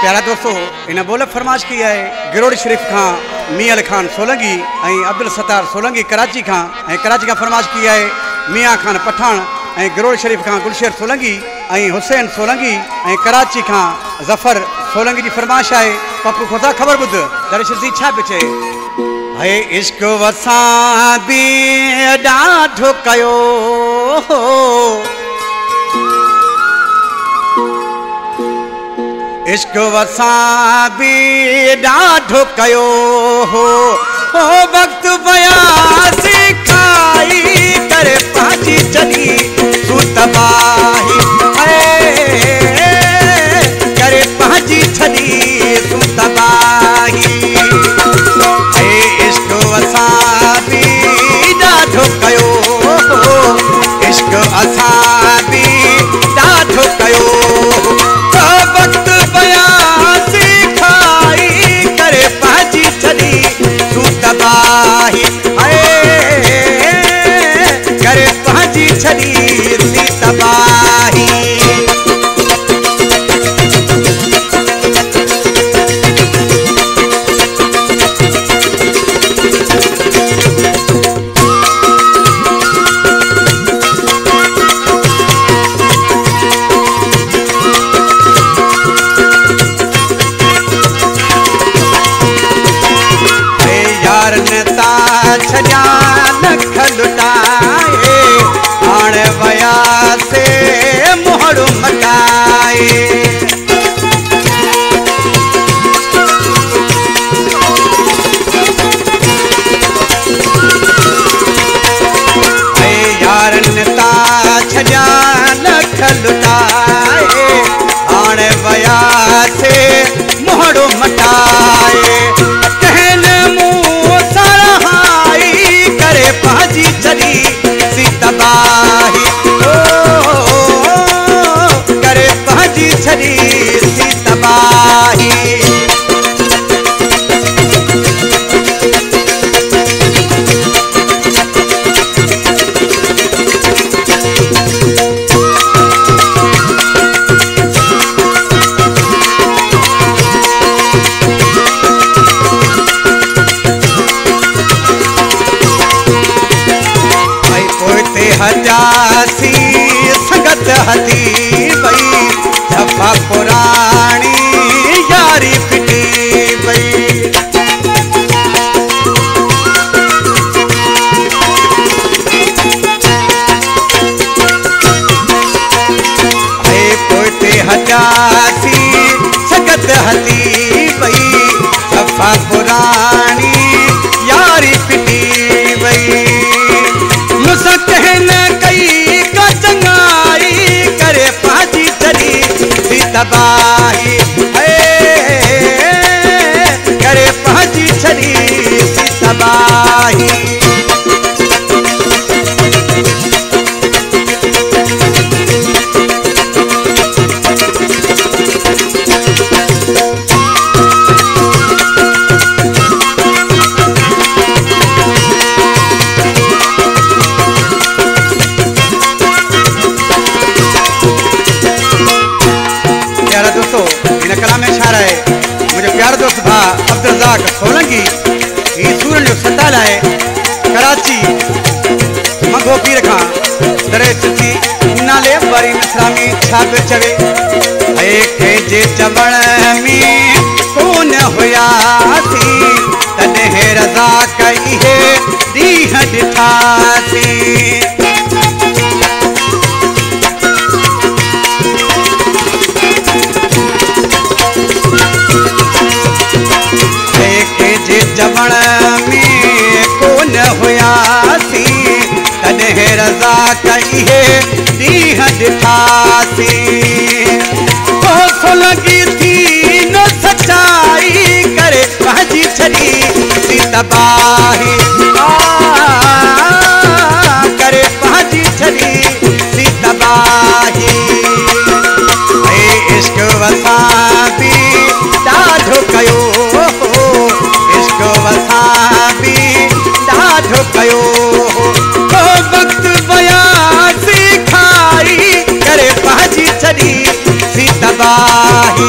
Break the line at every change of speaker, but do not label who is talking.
प्यारा दोस्तों इन बोल फरमाइश की है, गिरोड़ शरीफ़ खां, मियाँ खान सोलंगी अब्दुल सतार सोलंगी कराची खां कराची खां फरमाइश की है, मियाँ खान पठान गिरोड़ शरीफ़ खां गुलशेर सोलंगी हुसैन सोलंगी कराची खां ज़फ़र सोलंगी जी फरमाइश आहे। पप्पू ख़ुदा, ख़बर ॿुध जी छा पियो चए हे इश्क वसां बि ॾाढो इश्क वसां कयो हो। हो वक़्तु बयासी खाई करे पंहिंजी चली तूं Ah. करता हजासी संगत हली सी करे पाजी चली सी तबाही। रज़ाक सोलंगी ही सूरन जो सताल आहे कराची मगो पीर खां, दरे चिठी नाले वरी मिसरामी छाप चवे। खे जे चवण में कोन हुयासीं तॾहिं रज़ा कई हे सजा कहिए दीहज फांसी। तो सो लगी थी न सच्चाई करे भाजी छड़ी सी तबाही। करे भाजी छड़ी सी तबाही। इश्क वसाती दाढ़ो कयो Ai